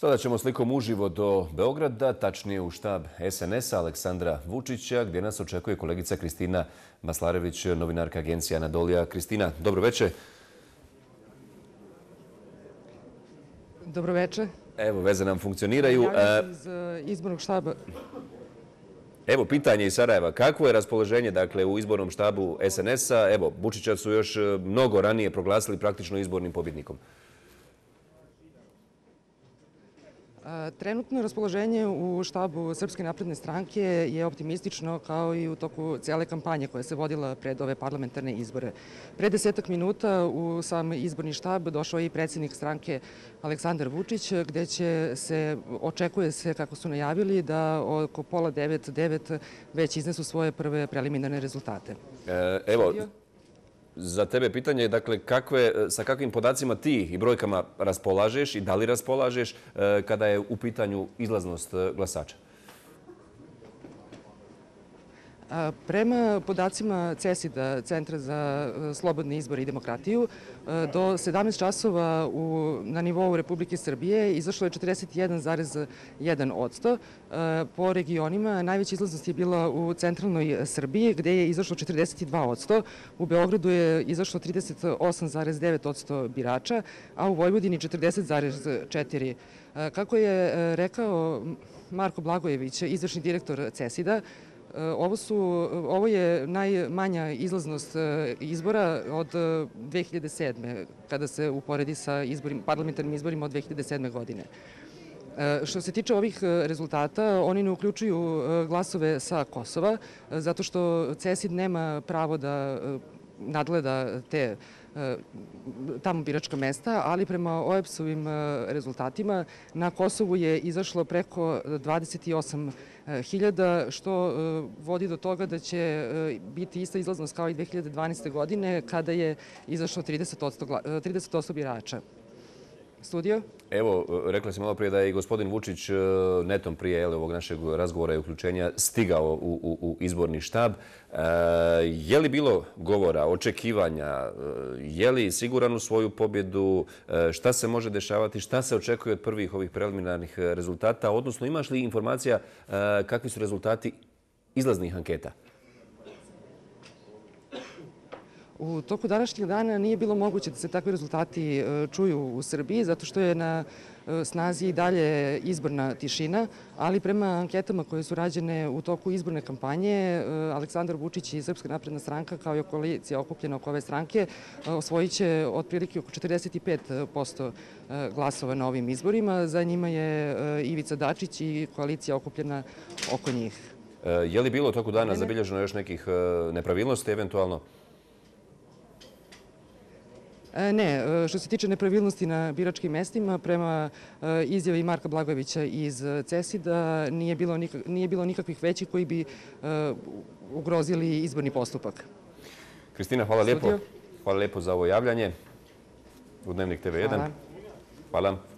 Sada ćemo slikom uživo do Beograda, tačnije u štab SNS-a Aleksandra Vučića, gdje nas očekuje kolegica Kristina Maslarević, novinarka agencija Anadolija. Kristina, dobro večer. Dobro večer. Evo, veze nam funkcioniraju. Se iz e, izbornog štaba. Evo, pitanje iz Sarajeva. Kakvo je raspoloženje dakle, u izbornom štabu SNS-a? Evo, Vučića su još e, mnogo ranije proglasili praktično izbornim pobjednikom. Trenutno raspoloženje u štabu Srpske napredne stranke je optimistično kao i u toku cele kampanje koja se vodila pred ove parlamentarne izbore. Pre desetak minuta u sam izborni štab došao je i predsjednik stranke Aleksandar Vučić, gde će se, očekuje se, kako su najavili, da oko pola devet, devet već iznesu svoje prve preliminarne rezultate. E, evo, za tebe pitanje je dakle, kakve, sa kakvim podacima ti i brojkama raspolažeš i da li raspolažeš e, kada je u pitanju izlaznost e, glasača? Prema podacima CESID-a, Centra za e, slobodne izbore i demokratiju, e, do 17 časova na nivou Republike Srbije izašlo je 41,1 odsto. E, po regionima najveća izlaznost je bila u centralnoj Srbiji gde je izašlo 42 odsto. U Beogradu je izašlo 38,9 odsto birača, a u Vojvodini 40,4 Kako je rekao Marko Blagojević, izvršni direktor CESID-a, ovo, su, ovo je najmanja izlaznost izbora od 2007. E, kada se uporedi sa izborim, parlamentarnim izborima od 2007. godine. Što se tiče ovih rezultata, oni ne uključuju glasove sa Kosova, zato što CESID nema pravo da nadgleda te tamo biračka mesta, ali prema OEPS-ovim rezultatima na Kosovu je izašlo preko 28 hiljada, što vodi do toga da će biti ista izlaznost kao i 2012. godine, kada je izašlo 30%, 30 birača. Studio? Evo, rekla sam malo prije da je i gospodin Vučić netom prije ovog našeg razgovora i uključenja stigao u, izborni štab. je li bilo govora, očekivanja, je li siguran u svoju pobjedu, šta se može dešavati, šta se očekuje od prvih ovih preliminarnih rezultata, odnosno imaš li informacija kakvi su rezultati izlaznih anketa? U toku današnjeg dana nije bilo moguće da se takvi rezultati e, čuju u Srbiji, zato što je na e, snazi i dalje izborna tišina, ali prema anketama koje su rađene u toku izborne kampanje, e, Aleksandar Vučić i Srpska napredna stranka, kao i koalicija okupljena oko ove stranke, osvojit će otprilike oko 45% glasova na ovim izborima. Za njima je Ivica Dačić i koalicija okupljena oko njih. Je li bilo u toku dana zabilježeno još nekih nepravilnosti, eventualno? E, ne, e, što se tiče nepravilnosti na biračkim mestima, prema e, izjavi Marka Blagojevića iz CESID-a nije bilo, nije bilo nikakvih većih koji bi ugrozili izborni postupak. Kristina, hvala lijepo. Hvala lijepo za ovo javljanje u Dnevnik TV1. Hvala. Hvala.